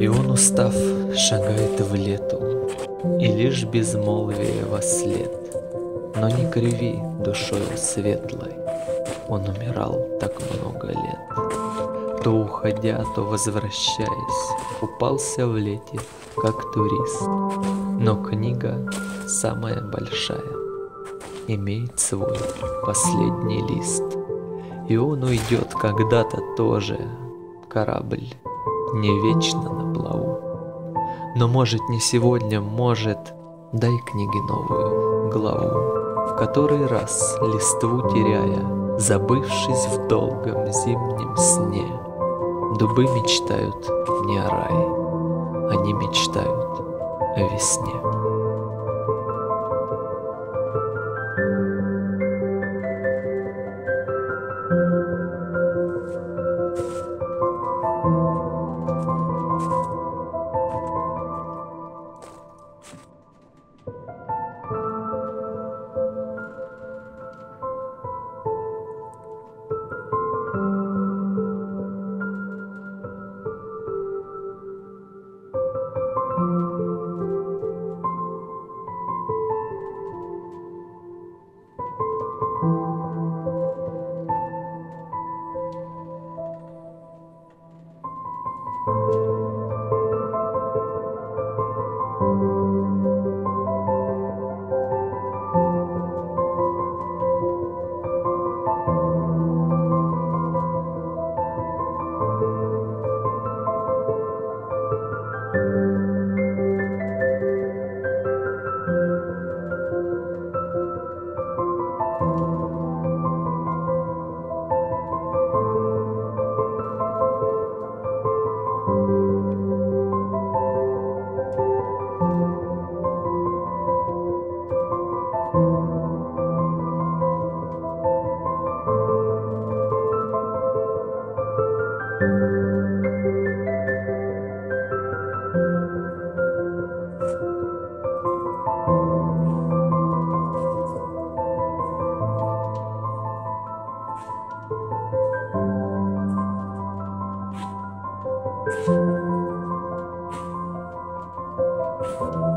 И он, устав, шагает в лету, И лишь безмолвие во след. Но не криви душою светлой, Он умирал так много лет. То уходя, то возвращаясь, Купался в лете, как турист. Но книга самая большая Имеет свой последний лист. И он уйдет когда-то тоже, корабль не вечно на плаву. Но может не сегодня, может, дай книге новую главу, в который раз листву теряя, забывшись в долгом зимнем сне, дубы мечтают не о рае, они мечтают о весне. Bye.